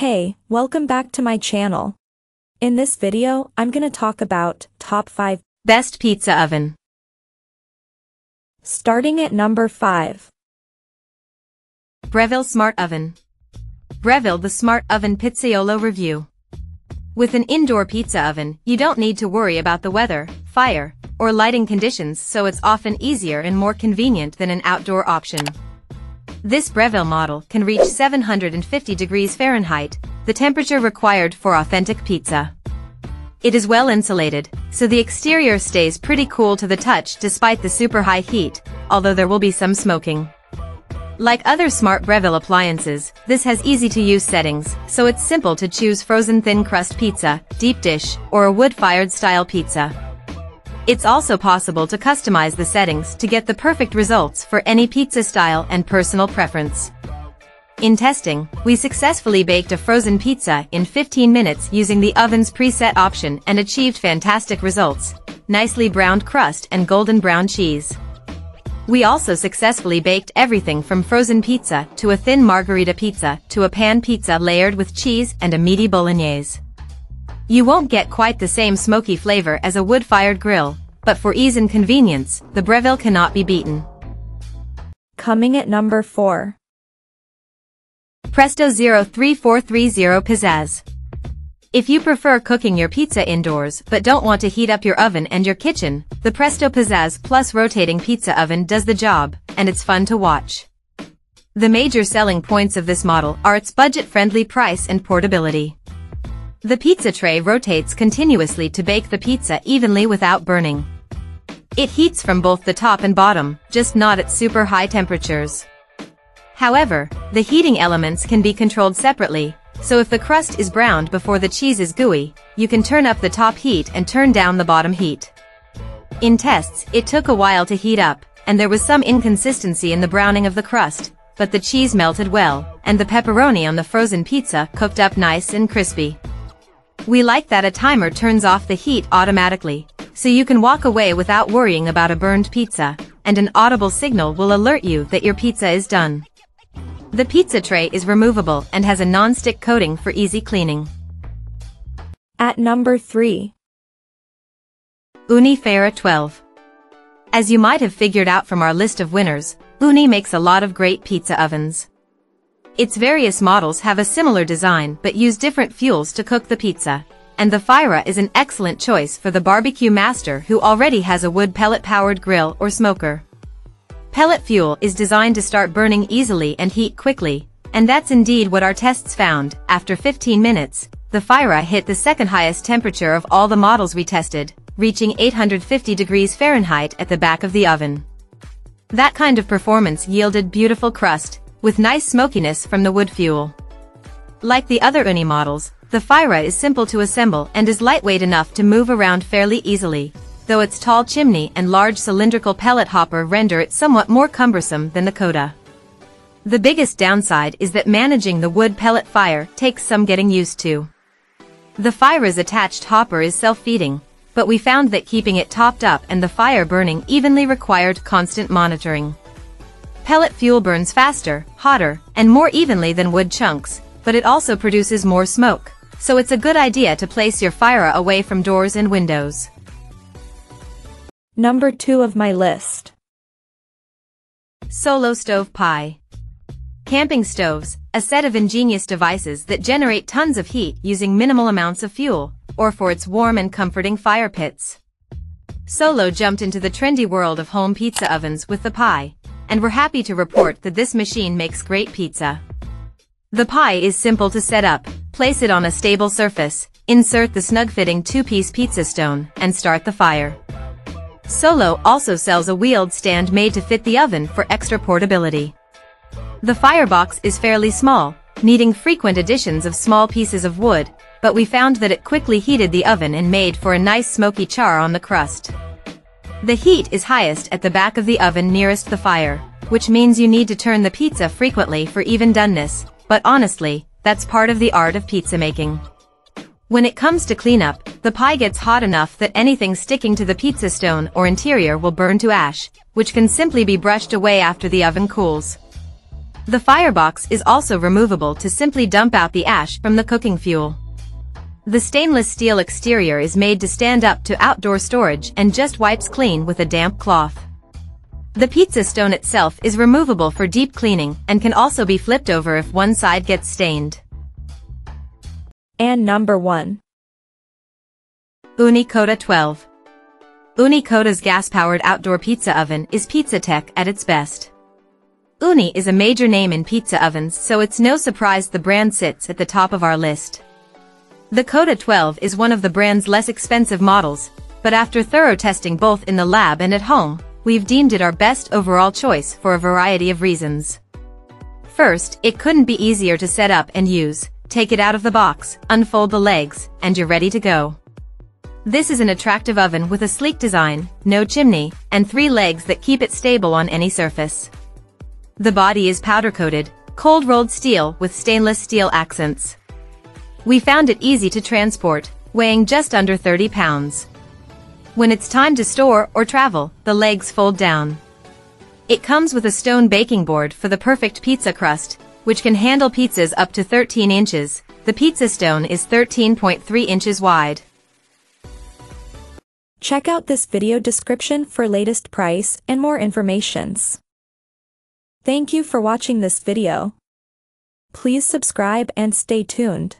Hey, welcome back to my channel. In this video, I'm gonna talk about top 5 Best pizza oven. starting at number 5. Breville Smart Oven. Breville the Smart Oven Pizzaiolo Review. With an indoor pizza oven, you don't need to worry about the weather, fire, or lighting conditions so it's often easier and more convenient than an outdoor option. This Breville model can reach 750 degrees Fahrenheit, the temperature required for authentic pizza. It is well insulated, so the exterior stays pretty cool to the touch despite the super high heat, although there will be some smoking. Like other smart Breville appliances, this has easy-to-use settings, so it's simple to choose frozen thin crust pizza, deep dish, or a wood-fired style pizza. It's also possible to customize the settings to get the perfect results for any pizza style and personal preference. In testing, we successfully baked a frozen pizza in 15 minutes using the oven's preset option and achieved fantastic results, nicely browned crust and golden brown cheese. We also successfully baked everything from frozen pizza to a thin margarita pizza to a pan pizza layered with cheese and a meaty bolognese. You won't get quite the same smoky flavor as a wood-fired grill, but for ease and convenience, the Breville cannot be beaten. Coming at number 4. Presto 03430 Pizzazz. If you prefer cooking your pizza indoors but don't want to heat up your oven and your kitchen, the Presto Pizzazz Plus rotating pizza oven does the job, and it's fun to watch. The major selling points of this model are its budget-friendly price and portability. The pizza tray rotates continuously to bake the pizza evenly without burning. It heats from both the top and bottom, just not at super high temperatures. However, the heating elements can be controlled separately, so if the crust is browned before the cheese is gooey, you can turn up the top heat and turn down the bottom heat. In tests, it took a while to heat up, and there was some inconsistency in the browning of the crust, but the cheese melted well, and the pepperoni on the frozen pizza cooked up nice and crispy. We like that a timer turns off the heat automatically, so you can walk away without worrying about a burned pizza, and an audible signal will alert you that your pizza is done. The pizza tray is removable and has a non-stick coating for easy cleaning. At number 3. Ooni Fyra 12. As you might have figured out from our list of winners, Ooni makes a lot of great pizza ovens. Its various models have a similar design but use different fuels to cook the pizza, and the Fyra is an excellent choice for the barbecue master who already has a wood pellet-powered grill or smoker. Pellet fuel is designed to start burning easily and heat quickly, and that's indeed what our tests found. After 15 minutes, the Fyra hit the second highest temperature of all the models we tested, reaching 850 degrees Fahrenheit at the back of the oven. That kind of performance yielded beautiful crust, with nice smokiness from the wood fuel. Like the other Ooni models, the Fyra is simple to assemble and is lightweight enough to move around fairly easily, though its tall chimney and large cylindrical pellet hopper render it somewhat more cumbersome than the Koda. The biggest downside is that managing the wood pellet fire takes some getting used to. The Fyra's attached hopper is self-feeding, but we found that keeping it topped up and the fire burning evenly required constant monitoring. Pellet fuel burns faster, hotter, and more evenly than wood chunks, but it also produces more smoke, so it's a good idea to place your fire away from doors and windows. Number 2 of my list. Solo Stove Pi. Camping stoves, a set of ingenious devices that generate tons of heat using minimal amounts of fuel, or for its warm and comforting fire pits. Solo jumped into the trendy world of home pizza ovens with the Pi, and we're happy to report that this machine makes great pizza. The Pi is simple to set up, place it on a stable surface, insert the snug-fitting two-piece pizza stone, and start the fire. Solo also sells a wheeled stand made to fit the oven for extra portability. The firebox is fairly small, needing frequent additions of small pieces of wood, but we found that it quickly heated the oven and made for a nice smoky char on the crust. The heat is highest at the back of the oven nearest the fire, which means you need to turn the pizza frequently for even doneness, but honestly, that's part of the art of pizza making. When it comes to cleanup, the Pi gets hot enough that anything sticking to the pizza stone or interior will burn to ash, which can simply be brushed away after the oven cools. The firebox is also removable to simply dump out the ash from the cooking fuel. The stainless steel exterior is made to stand up to outdoor storage and just wipes clean with a damp cloth. The pizza stone itself is removable for deep cleaning and can also be flipped over if one side gets stained. And number 1. Ooni Koda 12. Ooni Koda's gas-powered outdoor pizza oven is pizza tech at its best. Ooni is a major name in pizza ovens so it's no surprise the brand sits at the top of our list. The Koda 12 is one of the brand's less expensive models, but after thorough testing both in the lab and at home, we've deemed it our best overall choice for a variety of reasons. First, it couldn't be easier to set up and use, take it out of the box, unfold the legs, and you're ready to go. This is an attractive oven with a sleek design, no chimney, and three legs that keep it stable on any surface. The body is powder-coated, cold-rolled steel with stainless steel accents. We found it easy to transport, weighing just under 30 pounds. When it's time to store or travel, the legs fold down. It comes with a stone baking board for the perfect pizza crust, which can handle pizzas up to 13 inches. The pizza stone is 13.3 inches wide. Check out this video description for latest price and more informations. Thank you for watching this video. Please subscribe and stay tuned.